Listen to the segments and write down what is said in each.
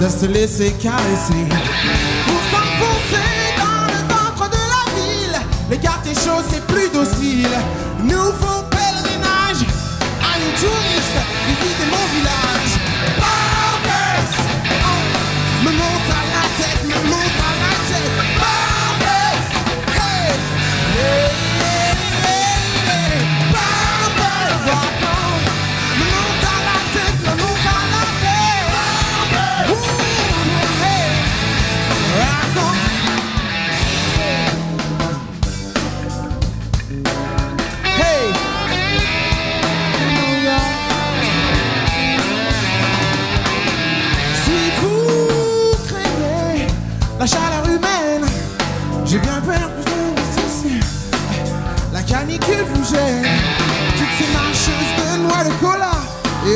The se laisser caresser.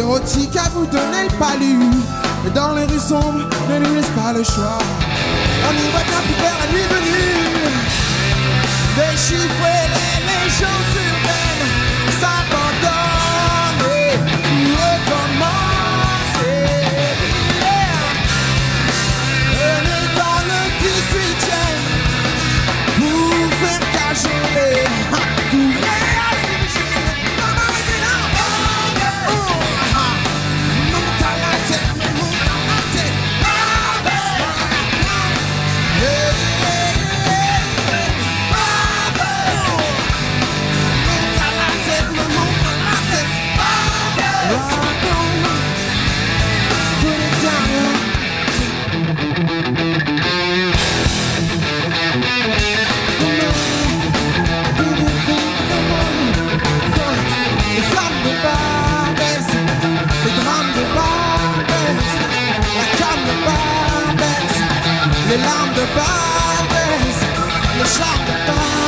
érotique à vous donner le palu. Mais dans les rues sombres, ne nous laisse pas le choix. On y voit qu'un plus la nuit venue. Déchiffrer les légendes. Les larmes de Babes, les chars de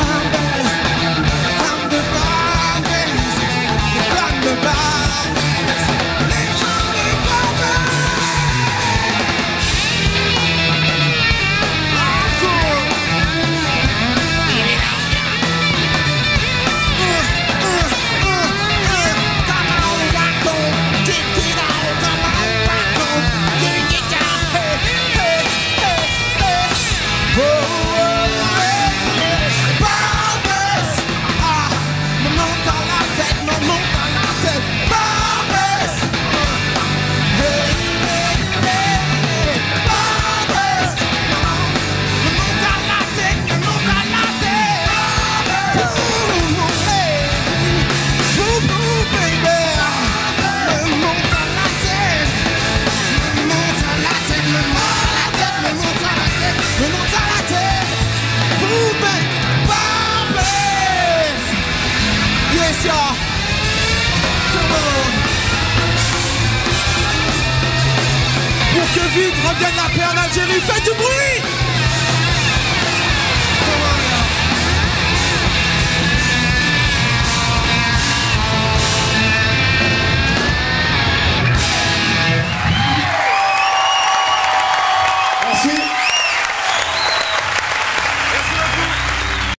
Pour que vite revienne la paix en Algérie, faites du